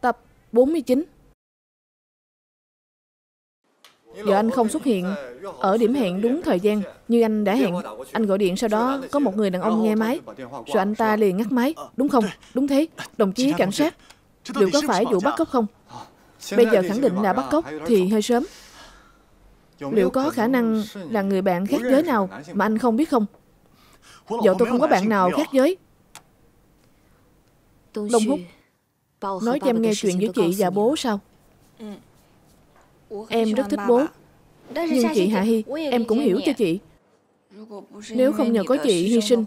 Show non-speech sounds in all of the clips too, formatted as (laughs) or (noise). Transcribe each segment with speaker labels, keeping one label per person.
Speaker 1: Tập 49 Giờ anh không xuất hiện ở điểm hẹn đúng thời gian như anh đã hẹn. Anh gọi điện sau đó có một người đàn ông nghe máy. Rồi anh ta liền ngắt máy. Đúng không? Đúng thế. Đồng chí cảnh sát. Liệu có phải vụ bắt cóc không? Bây giờ khẳng định là bắt cóc thì hơi sớm. Liệu có khả năng là người bạn khác giới nào mà anh không biết không? Vợ tôi không có bạn nào khác giới. Đông Húc Nói cho em nghe chuyện giữa chị và bố sao? Em rất thích bố. Nhưng chị Hạ Hy Em cũng hiểu cho chị. Nếu không nhờ có chị hy sinh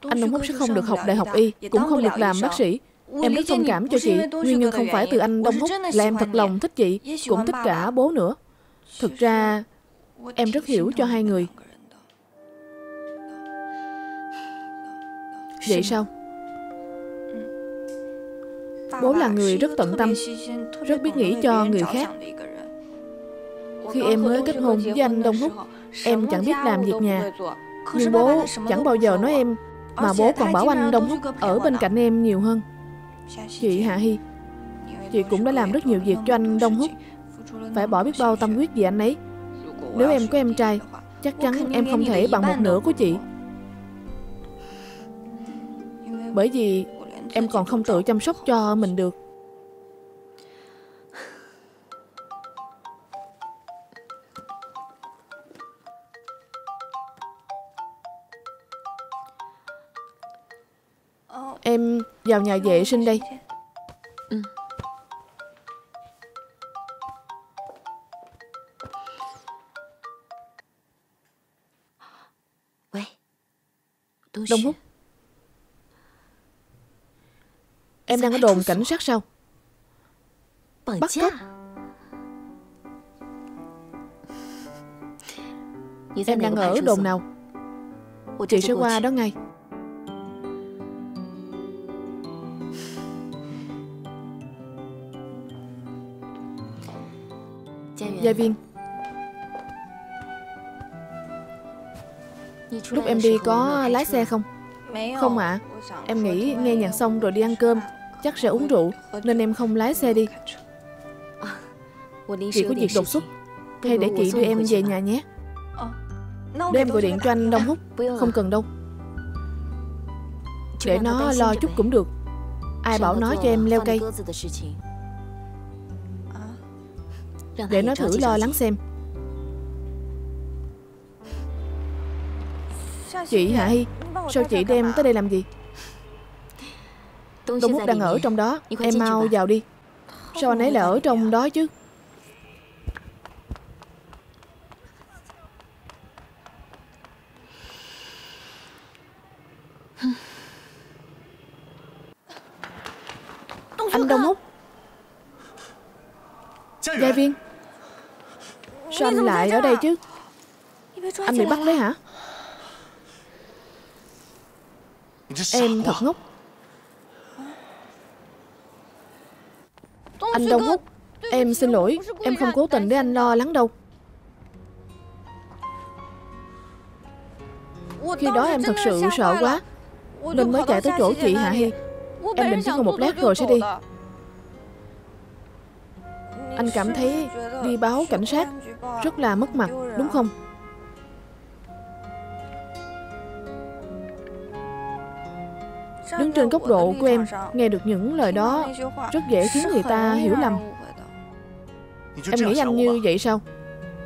Speaker 1: Anh Đông Húc sẽ không được học đại học y Cũng không được làm bác sĩ. Em rất thông cảm cho chị Nguyên nhân không phải từ anh Đông Húc Là em thật lòng thích chị Cũng thích cả bố nữa. Thực ra Em rất hiểu cho hai người. Vậy sao? Bố là người rất tận tâm Rất biết nghĩ cho người khác. Khi em mới kết hôn với anh Đông Húc Em chẳng biết làm việc nhà. Nhưng bố chẳng bao giờ nói em Mà bố còn bảo anh Đông Húc ở bên cạnh em nhiều hơn. Chị Hạ Hy Chị cũng đã làm rất nhiều việc cho anh Đông Húc Phải bỏ biết bao tâm huyết vì anh ấy. Nếu em có em trai Chắc chắn em không thể bằng một nửa của chị. Bởi vì em còn không tự chăm sóc cho mình được. Em vào nhà vệ sinh đây.
Speaker 2: Ừ.
Speaker 1: Húc Em đang ở đồn cảnh sát sao? Bắt cóc. Em đang ở đồn nào? Chị sẽ qua đó ngay. Gia viên. Lúc em đi có lái xe không? Không ạ. Em nghĩ nghe nhạc xong rồi đi ăn cơm Chắc sẽ uống rượu, Nên em không lái xe đi. Chị có việc đột xuất. Hay để chị đưa em về nhà nhé. Để em gọi điện cho anh Đông Húc. Không cần đâu. Để nó lo chút cũng được. Ai bảo nó cho em leo cây. Để nó thử lo lắng xem. Chị Hạ Hy, Sao chị đem tới đây làm gì? Đông Húc đang ở trong đó. Em mau vào đi. Sao anh ấy lại ở trong đó chứ. Anh Đông Húc Gia viên. Sao anh lại ở đây chứ? Anh bị bắt đấy hả? Em thật ngốc Anh Đông Húc Em xin lỗi, Em không cố tình để anh lo lắng đâu. Khi đó em thật sự sợ quá, Nên mới chạy tới chỗ chị Hạ Hi. Em định chỉ ngồi một lát rồi sẽ đi. Anh cảm thấy đi báo cảnh sát Rất là mất mặt, đúng không? Đứng trên góc độ của em Nghe được những lời đó Rất dễ khiến người ta hiểu lầm. Em nghĩ anh như vậy sao?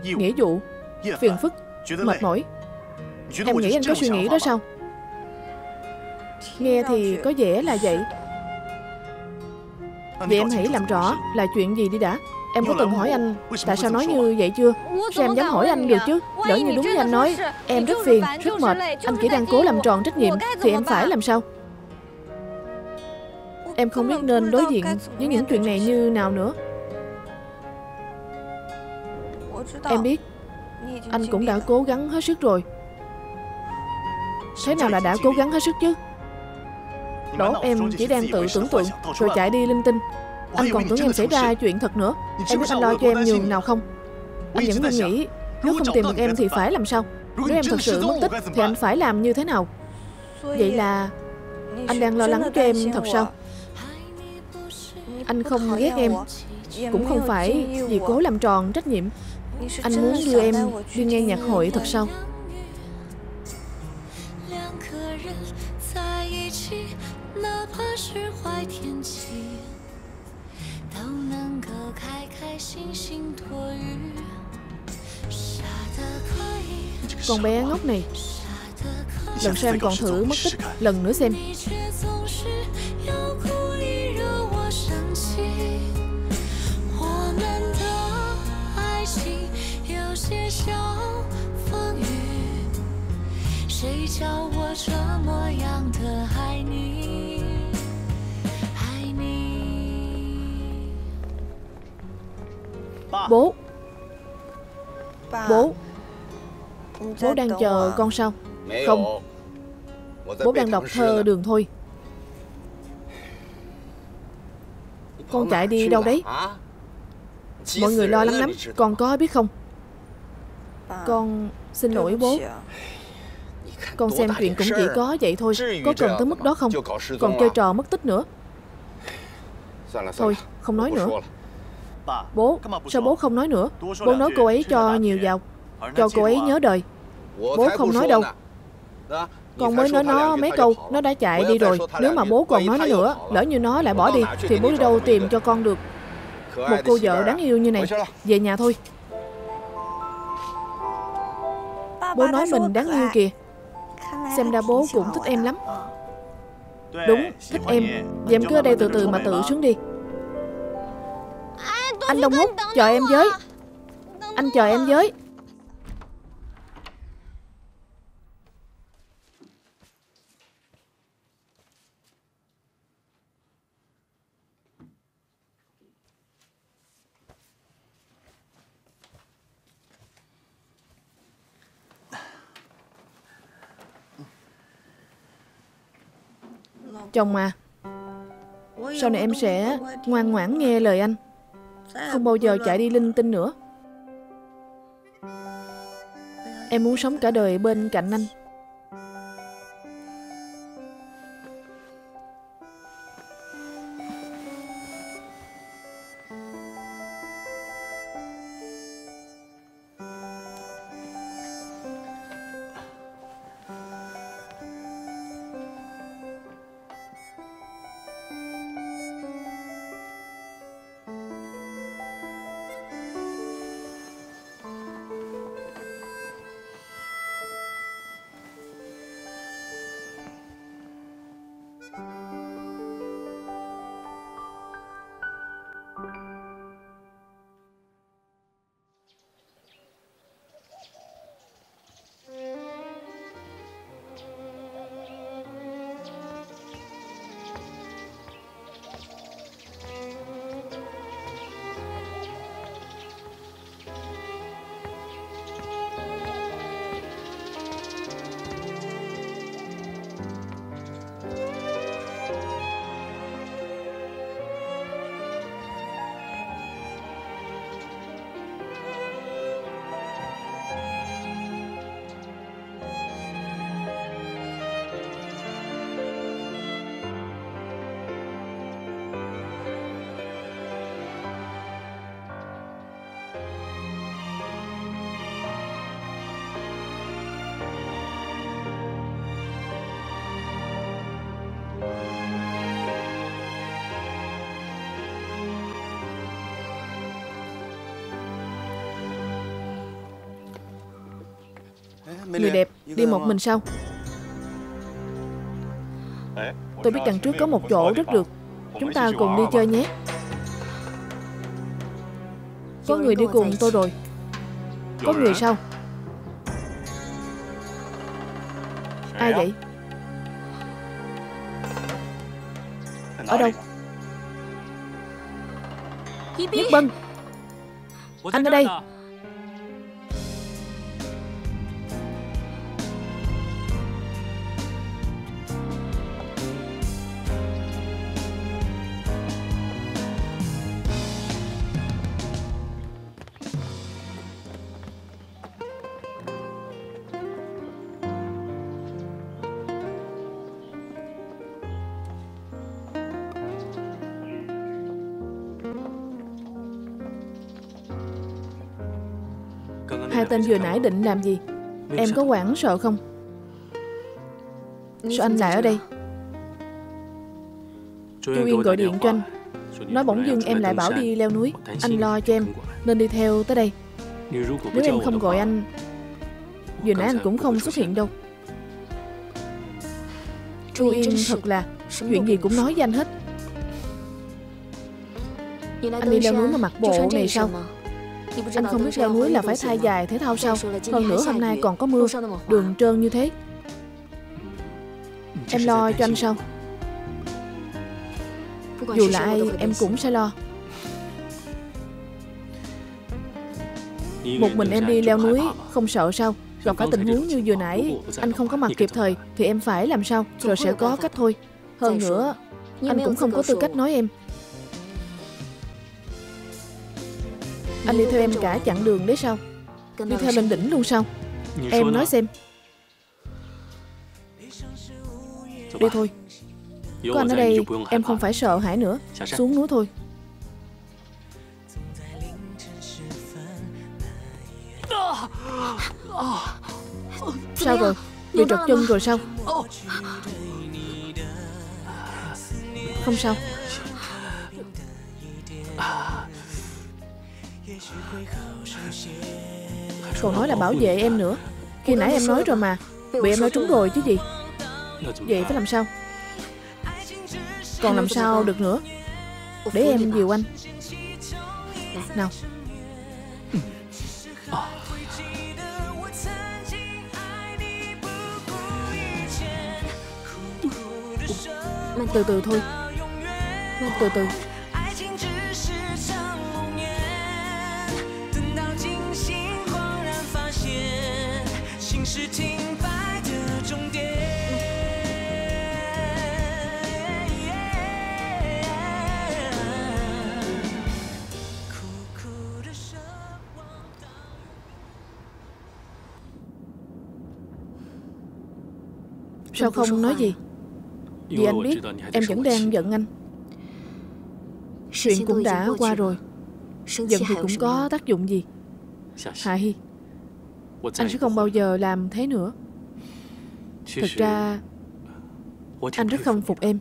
Speaker 1: Nghĩa vụ Phiền phức Mệt mỏi. Em nghĩ anh có suy nghĩ đó sao? Nghe thì có vẻ là vậy. Vậy em hãy làm rõ là chuyện gì đi đã. Em có từng hỏi anh Tại sao nói như vậy chưa? Sao em dám hỏi anh được chứ? Lỡ như đúng như anh nói Em rất phiền, rất mệt. Anh chỉ đang cố làm tròn trách nhiệm Thì em phải làm sao? Em không biết nên đối diện với những chuyện này như nào nữa. Em biết, Anh cũng đã cố gắng hết sức rồi. Thế nào là đã cố gắng hết sức chứ? Đó, em chỉ đang tự tưởng tượng, Rồi chạy đi linh tinh. Anh còn tưởng em xảy ra chuyện thật nữa. Em biết anh lo cho em nhường nào không? Anh vẫn luôn nghĩ, Nếu không tìm được em thì phải làm sao? Nếu em thật sự mất tích Thì anh phải làm như thế nào? Vậy là Anh đang lo lắng cho em thật sao? Anh không ghét em. Cũng không phải vì cố làm tròn trách nhiệm. Anh muốn đưa em đi nghe nhạc hội thật sao? Con bé ngốc này. Lần sau em còn thử mất tích lần nữa xem Bố. Bố. Bố đang chờ con sao? Không. Bố đang đọc thơ đường thôi. Con chạy đi đâu đấy? Mọi người lo lắng lắm Con có biết không Con xin lỗi bố. Con xem chuyện cũng chỉ có vậy thôi Có cần tới mức đó không? Còn chơi trò mất tích nữa. Thôi không nói nữa. Bố Sao bố không nói nữa? Bố nói cô ấy cho nhiều vào Cho cô ấy nhớ đời. Bố không nói đâu. Con mới nói nó mấy câu Nó đã chạy đi rồi. Nếu mà bố còn nói nó nữa Lỡ như nó lại bỏ đi Thì bố đi đâu tìm cho con được? Một cô vợ đáng yêu như này Về nhà thôi Bố nói mình đáng yêu kìa. Xem ra bố cũng thích em lắm. Đúng, thích em. Vậy em cứ ở đây từ từ mà tự xuống đi. Anh Đông Hút, chờ em với. Anh chờ em với Chồng mà. Sau này em sẽ ngoan ngoãn nghe lời anh. Không bao giờ chạy đi linh tinh nữa. Em muốn sống cả đời bên cạnh anh. Người đẹp đi một mình sao Tôi biết đằng trước có một chỗ rất được. Chúng ta cùng đi chơi nhé. Có người đi cùng tôi rồi. Có người sao Ai vậy? Ở đâu? Nhất Bân. Anh ở đây tên vừa nãy định làm gì? Em có quản sợ không? Sao anh lại ở đây? Chu Yên gọi điện cho anh. Nói bỗng dưng em lại bảo đi leo núi. Anh lo cho em. Nên đi theo tới đây. Nếu em không gọi anh Vừa nãy anh cũng không xuất hiện đâu. Chu Yên thật là Chuyện gì cũng nói với anh hết. Anh đi leo núi mà mặc bộ này sao Anh không biết leo núi là phải thay dài thể thao sao? Hơn nữa hôm nay còn có mưa Đường trơn như thế. Em lo cho anh sao? Dù là ai em cũng sẽ lo. Một mình em đi leo núi Không sợ sao? Gặp phải tình huống như vừa nãy Anh không có mặt kịp thời Thì em phải làm sao? Rồi sẽ có cách thôi. Hơn nữa Anh cũng không có tư cách nói em Anh đi theo em cả chặng đường đấy sao? Đi theo lên đỉnh luôn sao? Em nói xem. Đi thôi. Có anh ở đây Em không phải sợ hãi nữa. Xuống núi thôi. Sao rồi? Bị trật chân rồi sao? Không sao còn nói là bảo vệ em nữa. Khi nãy em nói rồi mà. Bị em nói trúng rồi chứ gì. Vậy phải làm sao? Còn làm sao được nữa? Để em dìu anh Nào. Từ từ thôi. Từ từ. Sao không nói gì. Vì anh biết em vẫn đang giận anh. Chuyện cũng đã qua rồi. Giận thì cũng có tác dụng gì? Hạ Hi, Anh sẽ không bao giờ làm thế nữa. Thực ra Anh rất không phục em.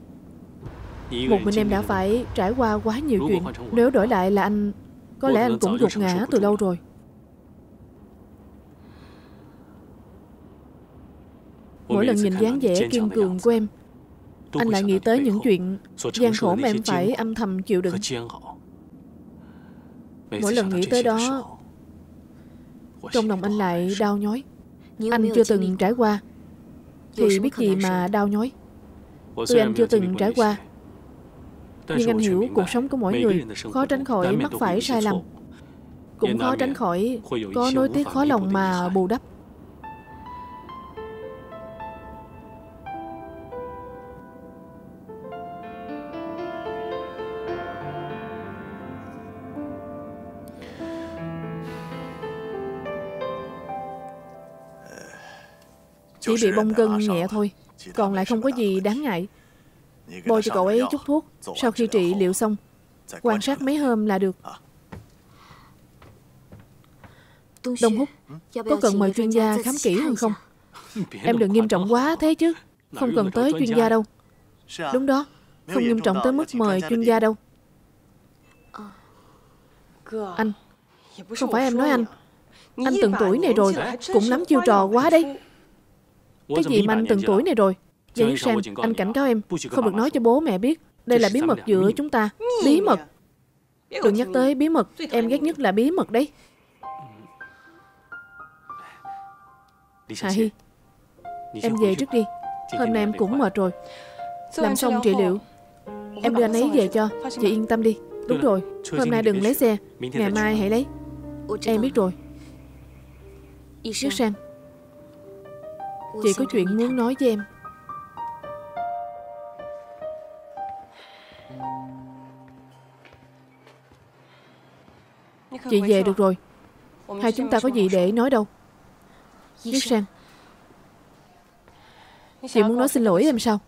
Speaker 1: Một mình em đã phải trải qua quá nhiều chuyện. Nếu đổi lại là anh Có lẽ anh cũng gục ngã từ lâu rồi. Mỗi lần nhìn dáng vẻ kiên cường của em Anh lại nghĩ tới những chuyện gian khổ mà em phải âm thầm chịu đựng. Mỗi lần nghĩ tới đó Trong lòng anh lại đau nhói. Anh chưa từng trải qua. Thì biết gì mà đau nhói. Tuy anh chưa từng trải qua. Nhưng anh hiểu cuộc sống của mỗi người. Khó tránh khỏi mắc phải sai lầm. Cũng khó tránh khỏi Có nối tiếc khó lòng mà bù đắp Chỉ bị bong gân nhẹ thôi Còn lại không có gì đáng ngại. Bôi cho cậu ấy chút thuốc Sau khi trị liệu xong Quan sát mấy hôm là được. Đông Húc Có cần mời chuyên gia khám kỹ hơn không? Em đừng nghiêm trọng quá thế chứ Không cần tới chuyên gia đâu. Đúng đó Không nghiêm trọng tới mức mời chuyên gia đâu. Anh Không phải em nói anh. Anh từng tuổi này rồi Cũng nắm chiêu trò quá đấy cái gì mà anh từng tuổi này rồi? Nhất Sang, anh cảnh cáo em. Không được nói cho bố mẹ biết. Đây là bí mật giữa chúng ta. Bí mật. Đừng nhắc tới bí mật Em ghét nhất là bí mật đấy. Hạ Hy Em về trước đi. Hôm nay em cũng mệt rồi. Làm xong trị liệu. Em đưa anh ấy về cho. Chị yên tâm đi. Đúng rồi Hôm nay đừng lấy xe. Ngày mai hãy lấy. Em biết rồi. Nhất Sang Chị có chuyện muốn nói với em. Chị về được rồi. Hai chúng ta có gì để nói đâu. Nhất Sang Chị muốn nói xin lỗi em sao?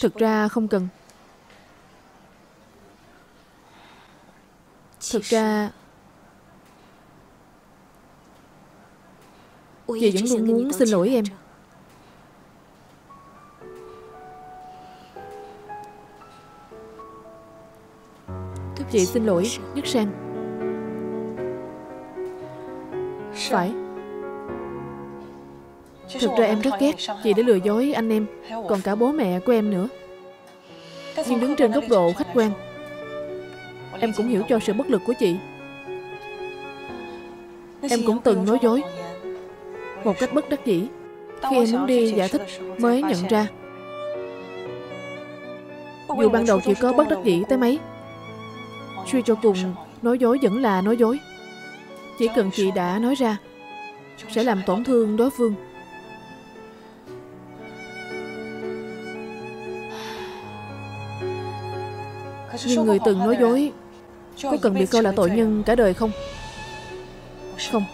Speaker 1: Thực ra không cần. Thực ra Chị vẫn luôn muốn xin lỗi em. Chị xin lỗi Nhất Sang. Phải. Thực ra em rất ghét Chị đã lừa dối anh em Còn cả bố mẹ của em nữa. Nhưng đứng trên góc độ khách quan Em cũng hiểu cho sự bất lực của chị. Em cũng từng nói dối Một cách bất đắc dĩ. Khi em muốn đi giải thích mới nhận ra. Dù ban đầu chỉ có bất đắc dĩ tới mấy Suy cho cùng Nói dối vẫn là nói dối. Chỉ cần chị đã nói ra Sẽ làm tổn thương đối phương. Nhưng người từng nói dối Có cần bị coi là tội nhân cả đời không? Không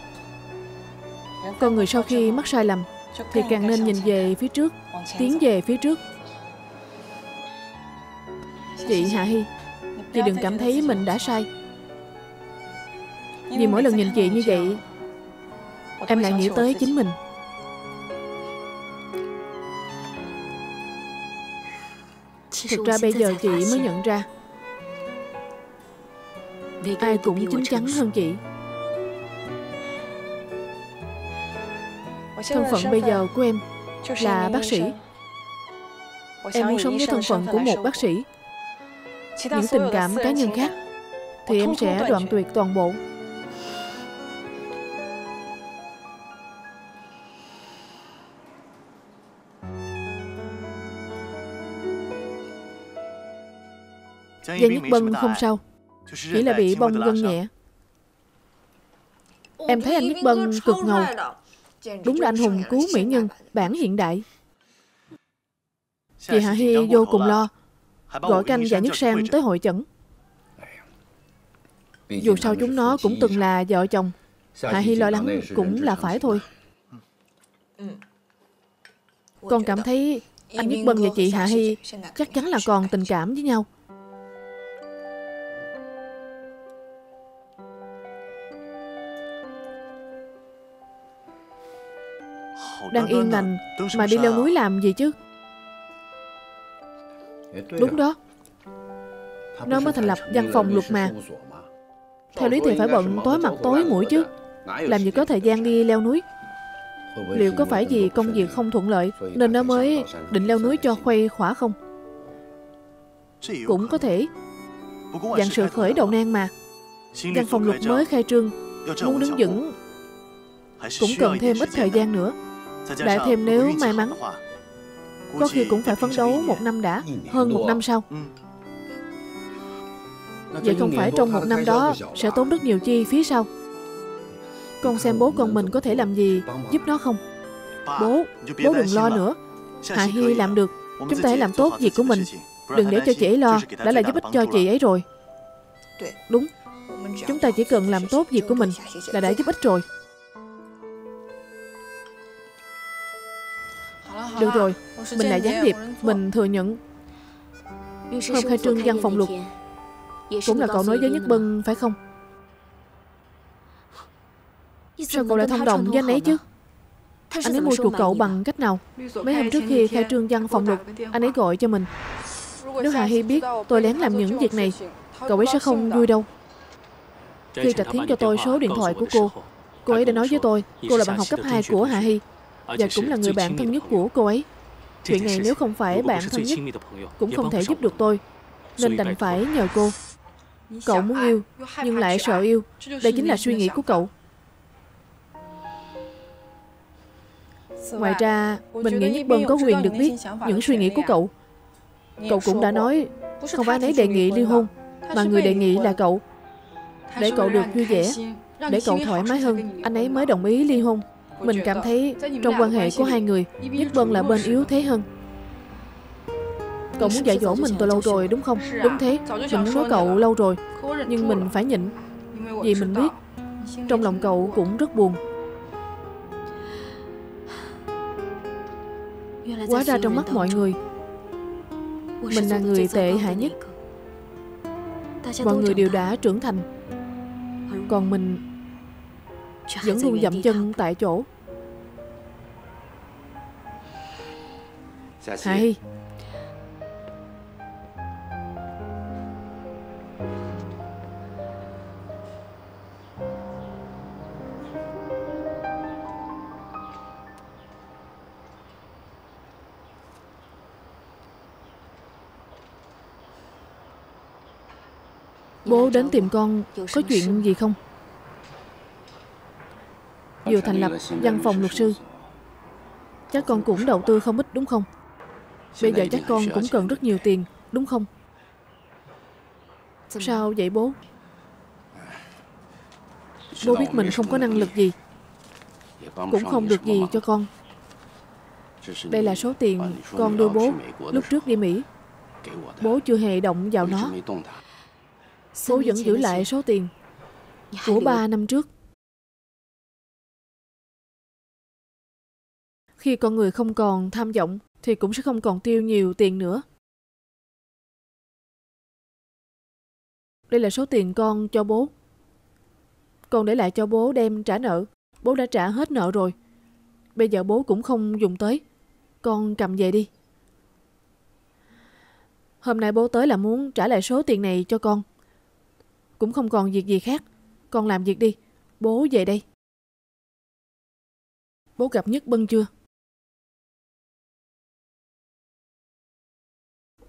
Speaker 1: con người sau khi mắc sai lầm, Thì càng nên nhìn về phía trước, Tiến về phía trước. Chị Hạ Hy, Chị đừng cảm thấy mình đã sai. Vì mỗi lần nhìn chị như vậy, Em lại nghĩ tới chính mình. Thực ra bây giờ chị mới nhận ra, Ai cũng chín chắn hơn chị. Thân phận bây giờ của em là bác sĩ. Em muốn sống với thân phận của một bác sĩ. Những tình cảm cá nhân khác Thì em sẽ đoạn tuyệt toàn bộ. Giang Nhất Bân không sao. Chỉ là bị bong gân nhẹ. Em thấy anh Nhất Bân cực ngầu Đúng là anh hùng cứu mỹ nhân Bản hiện đại. Chị Hạ Hy vô cùng lo. Gọi canh và Nhất Sang tới hội chẩn. Dù sao chúng nó cũng từng là vợ chồng. Hạ Hy lo lắng cũng là phải thôi. Con cảm thấy anh Nhất Bân và chị Hạ Hy chắc chắn là còn tình cảm với nhau Đang yên lành. Mà đi leo núi làm gì chứ? Đúng đó. Nó mới thành lập văn phòng luật mà. Theo lý thì phải bận tối mặt tối mũi chứ. Làm gì có thời gian đi leo núi. Liệu có phải vì công việc không thuận lợi Nên nó mới định leo núi cho khuây khỏa không? Cũng có thể. Dạng sự khởi đầu nan mà. Văn phòng luật mới khai trương. Muốn đứng vững Cũng cần thêm ít thời gian nữa lại thêm nếu may mắn Có khi cũng phải phấn đấu một năm đã Hơn một năm sau. Vậy không phải trong một năm đó Sẽ tốn rất nhiều chi phí sao Con xem bố con mình có thể làm gì Giúp nó không? Bố, bố đừng lo nữa. Hạ Hy làm được. Chúng ta hãy làm tốt việc của mình. Đừng để cho chị ấy lo. Đã là giúp ích cho chị ấy rồi. Đúng. Chúng ta chỉ cần làm tốt việc của mình Là đã giúp ích rồi Được rồi, mình là gián điệp, mình thừa nhận. Hôm khai trương văn phòng luật. Cũng là cậu nói với Nhất Bân, phải không? Sao cậu lại thông đồng với anh ấy chứ? Anh ấy mua chuộc cậu bằng cách nào? Mấy hôm trước khi khai trương văn phòng luật Anh ấy gọi cho mình. Nếu Hà Hy biết tôi lén làm những việc này Cậu ấy sẽ không vui đâu. Khi Trạch Thiến cho tôi số điện thoại của cô Cô ấy đã nói với tôi Cô là bạn học cấp 2 của Hà Hy và cũng là người bạn thân nhất của cô ấy. Chuyện này nếu không phải bạn thân nhất, cũng không thể giúp được tôi, nên đành phải nhờ cô. Cậu muốn yêu, nhưng lại sợ yêu. Đây chính là suy nghĩ của cậu. Ngoài ra, mình nghĩ Nhất Bân có quyền được biết những suy nghĩ của cậu. Cậu cũng đã nói, không phải anh ấy đề nghị ly hôn, mà người đề nghị là cậu. Để cậu được vui vẻ, để cậu thoải mái hơn, anh ấy mới đồng ý ly hôn. Mình cảm thấy trong quan hệ của hai người Nhất Bân là bên yếu thế hơn. Cậu muốn dạy dỗ mình từ lâu rồi đúng không? Đúng thế Mình muốn nói cậu lâu rồi Nhưng mình phải nhịn Vì mình biết Trong lòng cậu cũng rất buồn. Quá ra trong mắt mọi người. Mình là người tệ hại nhất. Mọi người đều đã trưởng thành. Còn mình Vẫn luôn dậm chân tại chỗ Hạ Hy Bố đến tìm con Có chuyện gì không? Vừa thành lập văn phòng luật sư. Chắc con cũng đầu tư không ít đúng không Bây giờ chắc con cũng cần rất nhiều tiền Đúng không? Sao vậy bố? Bố biết mình không có năng lực gì. Cũng không được gì cho con. Đây là số tiền con đưa bố lúc trước đi Mỹ Bố chưa hề động vào nó. Bố vẫn giữ lại số tiền của ba năm trước. Khi con người không còn tham vọng thì cũng sẽ không còn tiêu nhiều tiền nữa. Đây là số tiền con cho bố. Con để lại cho bố đem trả nợ. Bố đã trả hết nợ rồi. Bây giờ bố cũng không dùng tới. Con cầm về đi. Hôm nay bố tới là muốn trả lại số tiền này cho con. Cũng không còn việc gì khác. Con làm việc đi. Bố về đây. Bố gặp Nhất Bân chưa?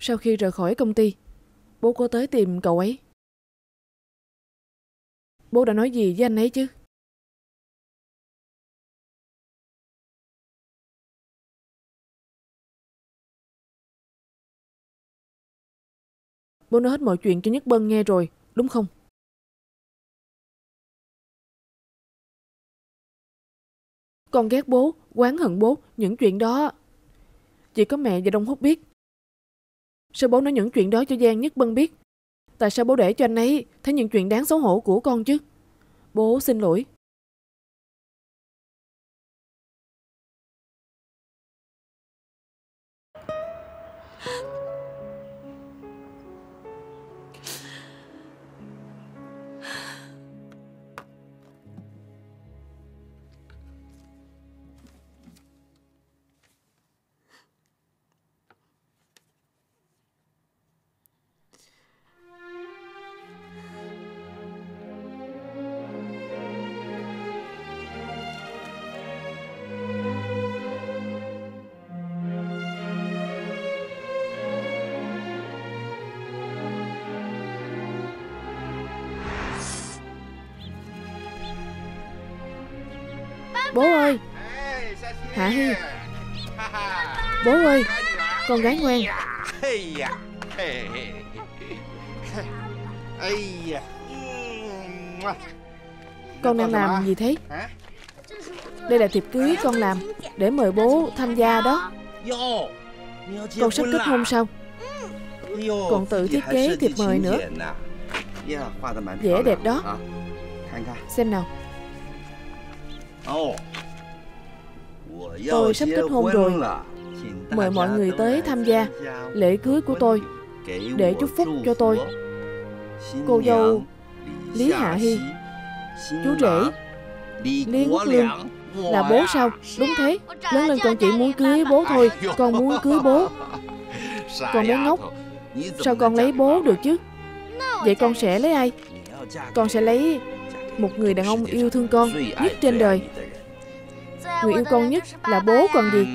Speaker 1: Sau khi rời khỏi công ty, bố có tới tìm cậu ấy. Bố đã nói gì với anh ấy chứ? Bố nói hết mọi chuyện cho Nhất Bân nghe rồi, đúng không? Con ghét bố, quán hận bố, những chuyện đó chỉ có mẹ và Đông Húc biết. Sao bố nói những chuyện đó cho Giang Nhất Bân biết? Tại sao bố để cho anh ấy thấy những chuyện đáng xấu hổ của con chứ? Bố xin lỗi. Bố ơi, Con gái ngoan. Con đang làm gì thế? Đây là thiệp cưới con làm Để mời bố tham gia đó. Con sắp kết hôn xong Còn tự thiết kế thiệp mời nữa. Dễ đẹp đó. Xem nào. Tôi sắp kết hôn rồi. Mời mọi người tới tham gia lễ cưới của tôi. Để chúc phúc cho tôi. Cô dâu Lý Hạ Hy Chú rể Lý Quốc Lương Là bố sao? Đúng thế. Lớn lên con chỉ muốn cưới bố thôi Con muốn cưới bố. Con bé ngốc. Sao con lấy bố được chứ? Vậy con sẽ lấy ai? Con sẽ lấy một người đàn ông yêu thương con nhất trên đời Người yêu con nhất là bố còn gì?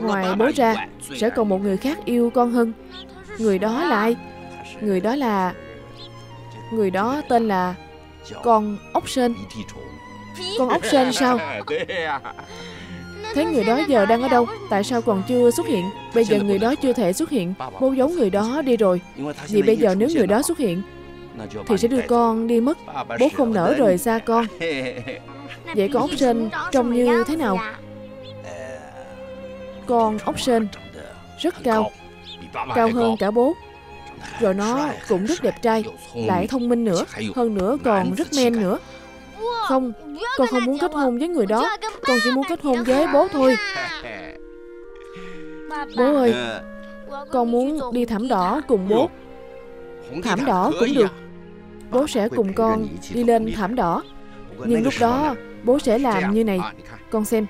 Speaker 1: Ngoài bố ra, Sẽ còn một người khác yêu con hơn. Người đó là ai? Người đó là Người đó tên là Con ốc sên. Con ốc sên sao? Thế người đó giờ đang ở đâu? Tại sao còn chưa xuất hiện? Bây giờ người đó chưa thể xuất hiện. Bố giấu người đó đi rồi. Vì bây giờ nếu người đó xuất hiện, thì sẽ đưa con đi mất. Bố không nỡ rời xa con. Vậy con ốc sên trông như thế nào? Con ốc sên Rất cao Cao hơn cả bố. Rồi nó cũng rất đẹp trai, Lại thông minh nữa, Hơn nữa còn rất men nữa. Không, Con không muốn kết hôn với người đó, Con chỉ muốn kết hôn với bố thôi. Bố ơi, Con muốn đi thảm đỏ cùng bố. Thảm đỏ cũng được. Bố sẽ cùng con đi lên thảm đỏ. Nhưng lúc đó bố sẽ làm như này. Con xem.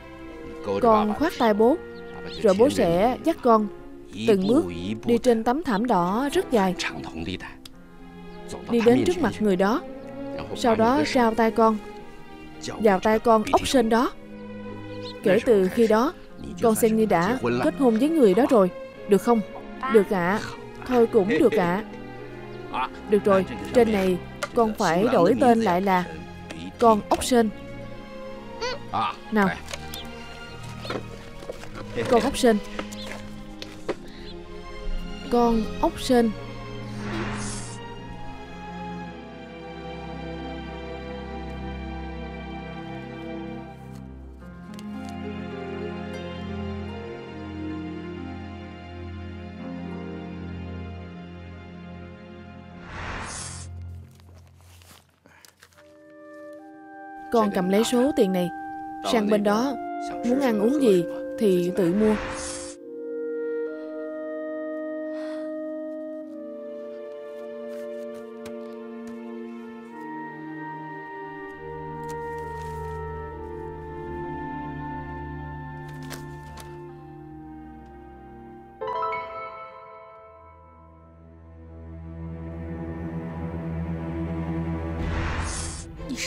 Speaker 1: Con khoát tay bố Rồi bố sẽ dắt con Từng bước đi trên tấm thảm đỏ rất dài. Đi đến trước mặt người đó. Sau đó trao tay con. Vào tay con ốc sên đó. Kể từ khi đó Con xem như đã kết hôn với người đó rồi. Được không? Được ạ. À. Thôi cũng được ạ. À. Được rồi, trên này con phải đổi tên lại là Con ốc sên Nào. Con ốc sên Con ốc sên Con cầm lấy số tiền này. Sang bên đó Muốn ăn uống gì Thì tự mua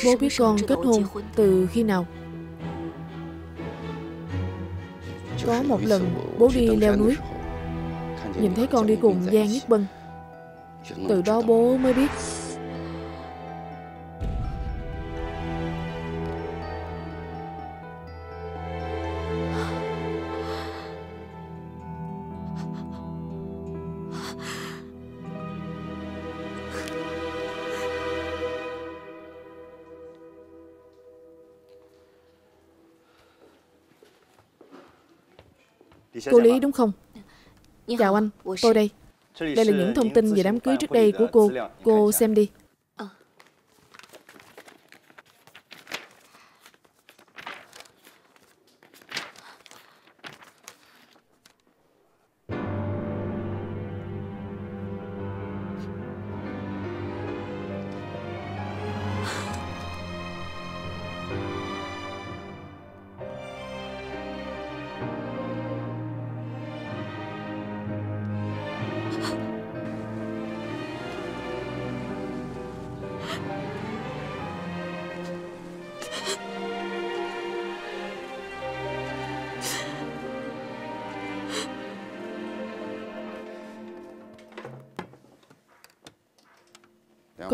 Speaker 1: Bố biết con kết hôn từ khi nào? Có một lần bố đi leo núi. Nhìn thấy con đi cùng Giang Nhất Bân. Từ đó bố mới biết. Cô Lý đúng không? Chào anh, tôi đây. Đây là những thông tin về đám cưới trước đây của cô. Cô xem đi.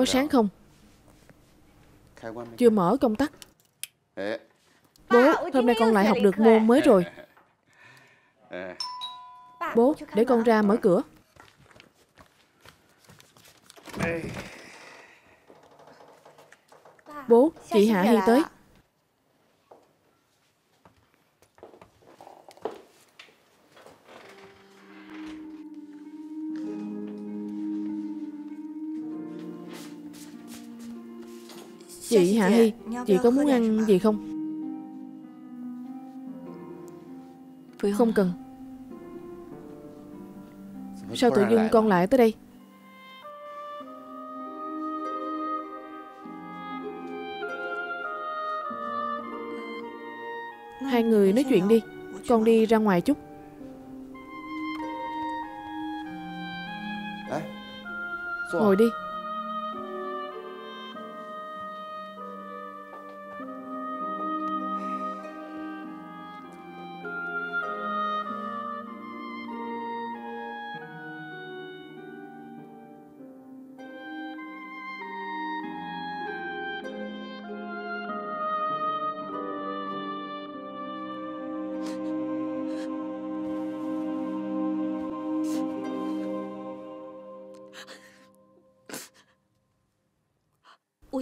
Speaker 1: Có sáng không? Chưa mở công tắc. Bố, hôm nay con lại học được môn mới rồi. Bố, để con ra mở cửa. Bố, chị Hạ Hi tới Chị Hạ Hy? Chị có muốn ăn gì không? Không cần. Sao tự dưng con lại tới đây? Hai người nói chuyện đi. Con đi ra ngoài chút. Ngồi đi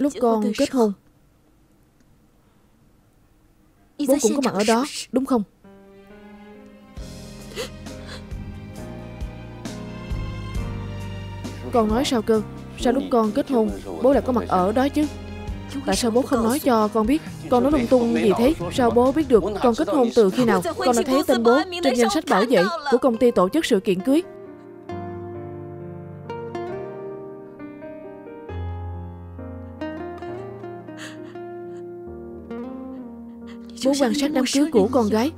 Speaker 2: Lúc con kết hôn.
Speaker 1: Bố cũng có mặt ở đó Đúng không? Con nói sao cơ? Sao lúc con kết hôn Bố lại có mặt ở đó chứ? Tại sao bố không nói cho con biết? Con nói lung tung gì thế? Sao bố biết được con kết hôn từ khi nào? Con đã thấy tên bố trên danh sách bảo vệ Của công ty tổ chức sự kiện cưới Bố quan sát đám cưới của con gái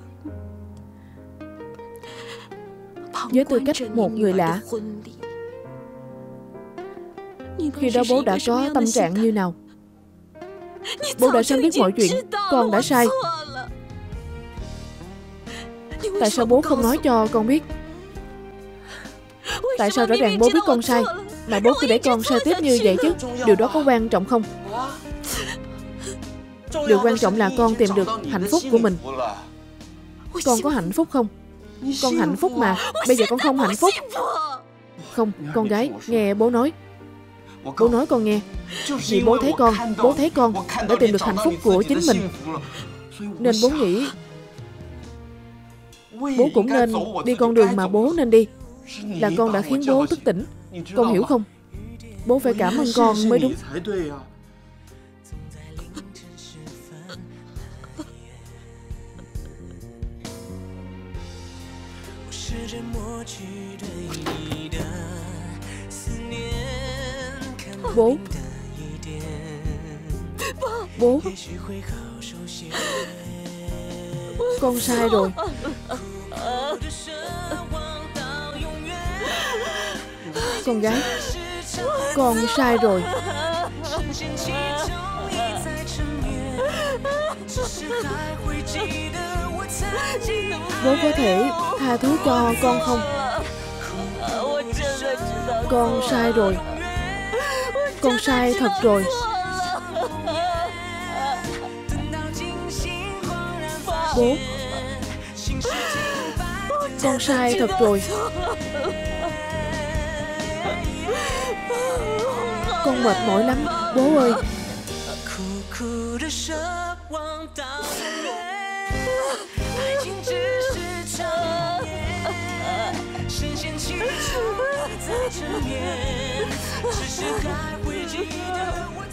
Speaker 1: với tư cách một người lạ. Khi đó bố đã có tâm trạng như nào? Bố đã sớm biết mọi chuyện, con đã sai. Tại sao bố không nói cho con biết? Tại sao rõ ràng bố biết con sai Mà bố cứ để con sai tiếp như vậy chứ Điều đó có quan trọng không Điều quan trọng là con tìm được hạnh phúc của mình. Con có hạnh phúc không? Con hạnh phúc mà. Bây giờ con không hạnh phúc. Không, con gái, nghe bố nói. Bố nói con nghe. Vì bố thấy con, bố thấy con Đã tìm được hạnh phúc của chính mình. Nên bố nghĩ Bố cũng nên đi con đường mà bố nên đi Là con đã khiến bố thức tỉnh. Con hiểu không? Bố phải cảm ơn con mới đúng. Bố Bố Con sai rồi. Con gái. Con sai rồi. Bố có thể tha thứ cho con không? Con sai rồi. Con sai thật rồi. Bố. Con sai thật rồi. Con mệt mỏi lắm. Bố ơi.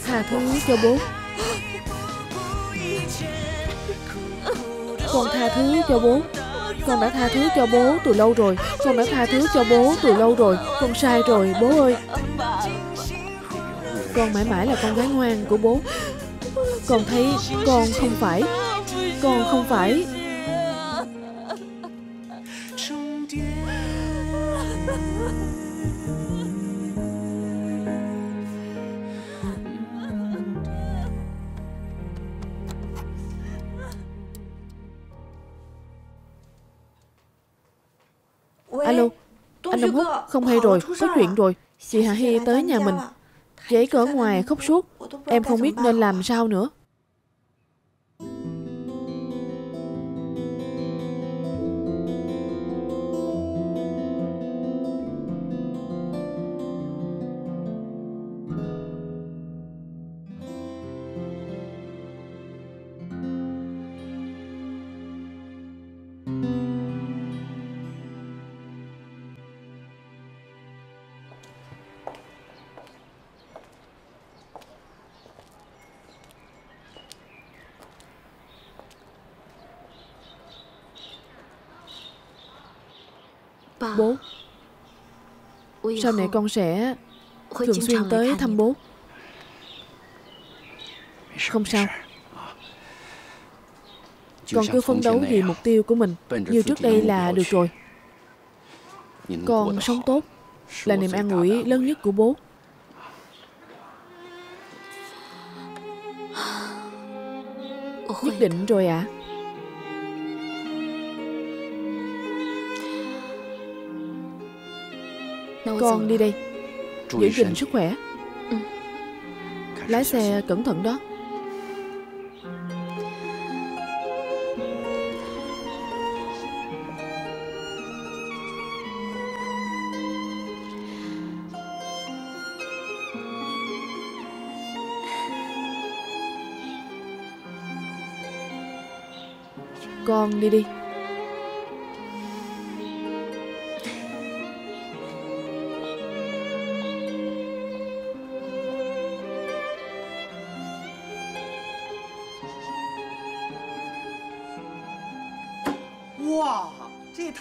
Speaker 1: Tha thứ cho bố Con tha thứ cho bố Con đã tha thứ cho bố từ lâu rồi. Con đã tha thứ cho bố từ lâu rồi. Con sai rồi, bố ơi. Con mãi mãi là con gái ngoan của bố. Con thấy con không phải. Con không phải anh Đông Húc, không hay rồi, có chuyện rồi. Chị Hạ Hy tới nhà mình. Chị ấy cứ ở ngoài khóc suốt. Em không biết nên làm sao nữa. Bố, sau này con sẽ thường xuyên tới thăm bố. Không sao. Con cứ phấn đấu vì mục tiêu của mình như trước đây là được rồi. Con sống tốt là niềm an ủi lớn nhất của bố. Nhất định rồi ạ. À. Con đi đây. Giữ gìn sức khỏe. Ừ. Lái xe cẩn thận đó. Con đi đi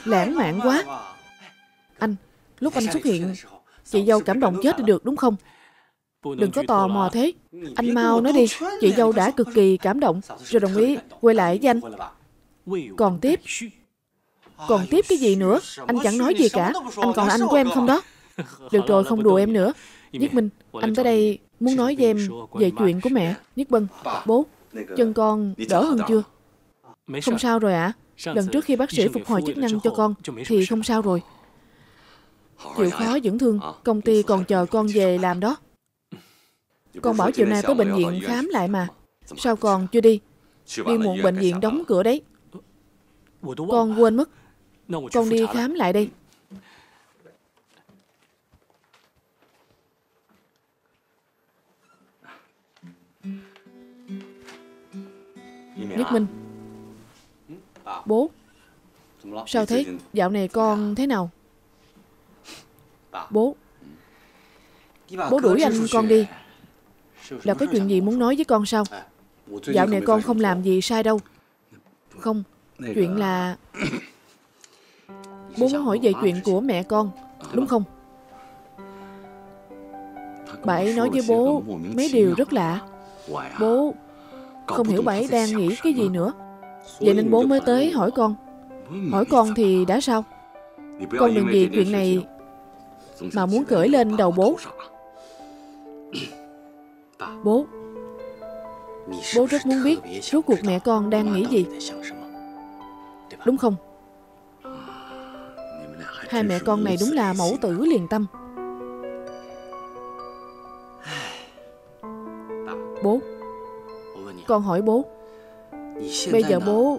Speaker 1: Lãng mạn quá. Anh, lúc anh xuất hiện Chị dâu cảm động chết đi được đúng không? Đừng có tò mò thế. Anh mau nói đi Chị dâu đã cực kỳ cảm động. Rồi đồng ý quay lại với anh. Còn tiếp. Còn tiếp cái gì nữa? Anh chẳng nói gì cả. Anh còn là anh của em không đó? Được rồi không đùa em nữa. Nhất Minh Anh tới đây muốn nói với em Về chuyện của mẹ. Nhất Bân Bố Chân con đỡ hơn chưa? Không sao rồi ạ. à? Lần trước khi bác sĩ phục hồi chức năng cho con Thì không sao rồi. Chịu khó dưỡng thương Công ty còn chờ con về làm đó. Con bảo chiều nay tới bệnh viện khám lại mà. Sao còn chưa đi? Đi muộn bệnh viện đóng cửa đấy. Con quên mất. Con đi khám lại. đây. Nhất Minh Bố. Sao thế? Dạo này con thế nào? Bố. Bố đuổi anh con đi. Là có chuyện gì muốn nói với con sao? Dạo này con không làm gì sai đâu. Không Chuyện là Bố muốn hỏi về chuyện của mẹ con Đúng không? Bà ấy nói với bố Mấy điều rất lạ. Bố Không hiểu bà ấy đang nghĩ cái gì nữa Vậy nên bố mới tới hỏi con. Hỏi con thì đã sao? Con đừng vì chuyện này Mà muốn cởi lên đầu bố. Bố. Bố rất muốn biết Rốt cuộc mẹ con đang nghĩ gì? Đúng không? Hai mẹ con này đúng là mẫu tử liền tâm. (sighs) Bố. Con hỏi bố Bây giờ bố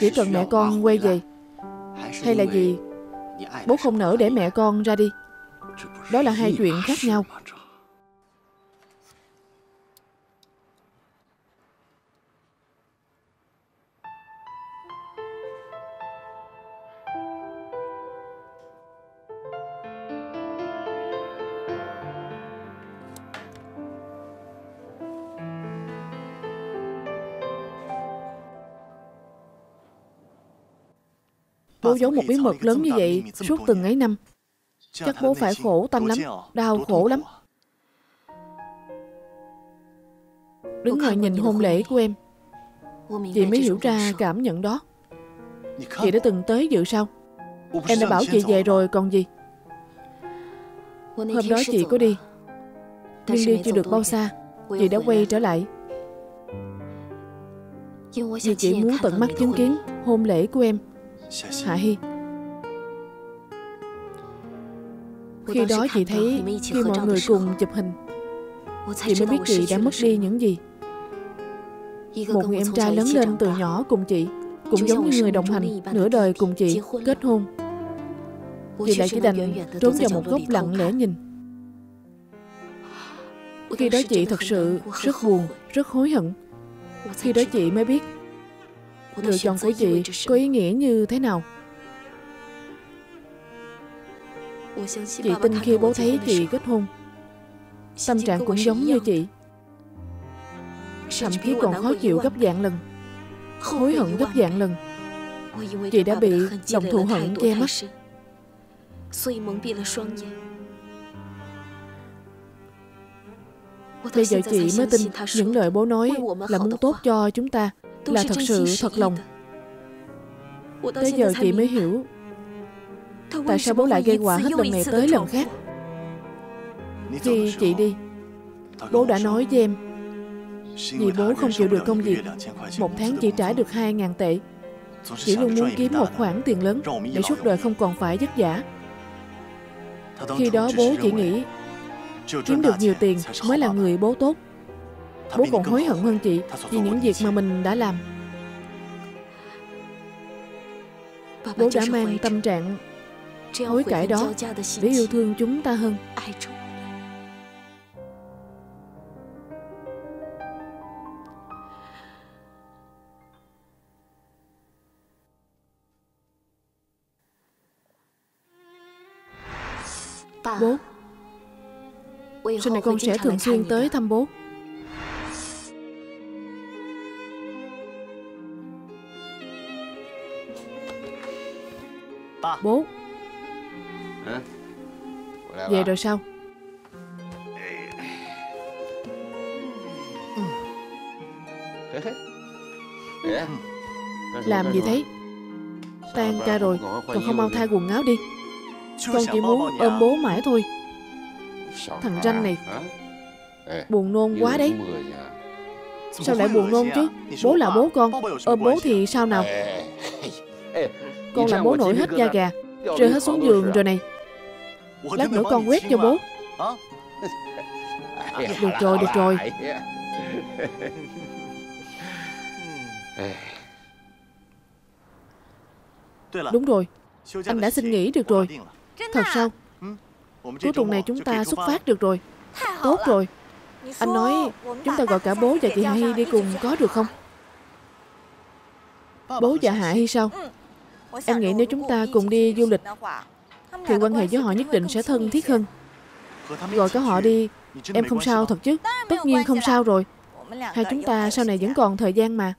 Speaker 1: Chỉ cần mẹ con quay về. Hay là gì? Bố không nỡ để mẹ con ra đi. Đó là hai chuyện khác nhau. Bố giấu một bí mật lớn như vậy suốt từng ấy năm. Chắc bố phải khổ tâm lắm, đau khổ lắm. Đứng ngồi nhìn hôn lễ của em, chị mới hiểu ra cảm nhận đó. Chị đã từng tới dự sao? Em đã bảo chị về rồi còn gì? Hôm đó chị có đi, nhưng đi chưa được bao xa, chị đã quay trở lại. Vì chị muốn tận mắt chứng kiến hôn lễ của em Hạ Hy Khi đó chị thấy khi mọi người cùng chụp hình Chị mới biết chị đã mất đi những gì. Một người em trai lớn lên từ nhỏ cùng chị Cũng giống như người đồng hành nửa đời cùng chị kết hôn. Chị lại chỉ đành trốn vào một góc lặng lẽ nhìn. Khi đó chị thật sự rất buồn, rất hối hận. Khi đó chị mới biết lựa chọn của chị có ý nghĩa như thế nào? Chị tin khi bố thấy chị kết hôn, tâm trạng cũng giống như chị. Thậm chí còn khó chịu gấp dạng lần, hối hận gấp dạng lần. Chị đã bị lòng thù hận che mắt. Bây giờ chị mới tin những lời bố nói là muốn tốt cho chúng ta là thật sự thật lòng. tới giờ chị mới hiểu tại sao bố lại gây họa hết lần này tới lần khác. Khi chị đi. Bố đã nói với em. Vì bố không chịu được công việc. một tháng chỉ trả được hai ngàn tệ. Chỉ luôn muốn kiếm một khoản tiền lớn để suốt đời không còn phải vất vả. Khi đó bố chỉ nghĩ kiếm được nhiều tiền mới là người bố tốt. Bố còn hối hận hơn chị Vì những việc mà mình đã làm. Bố đã mang tâm trạng hối cải đó Để yêu thương chúng ta hơn. Bố con sẽ thường xuyên tới thăm bố. Bố. Về rồi sao? Làm gì thế. Tan ca rồi Còn không mau thay quần áo đi. Con chỉ muốn ôm bố mãi thôi Thằng ranh này Buồn nôn quá đấy. Sao lại buồn nôn chứ? Bố là bố con. Ôm bố thì sao nào? Con là bố nổi hết da gà Rơi hết xuống giường rồi này. Lát nữa con quét cho bố. Được rồi, được rồi. (laughs) Đúng rồi. Anh đã xin nghỉ được rồi. Thật sao Cuối tuần này chúng ta xuất phát được rồi. Tốt rồi. Anh nói chúng ta gọi cả bố và chị Hạ Hy đi cùng có được không? Bố và Hạ Hy sao? Em nghĩ nếu chúng ta cùng đi du lịch Thì quan hệ với họ nhất định sẽ thân thiết hơn. Gọi cả họ đi Em không sao thật chứ. Tất nhiên không sao rồi. Hai chúng ta sau này vẫn còn thời gian mà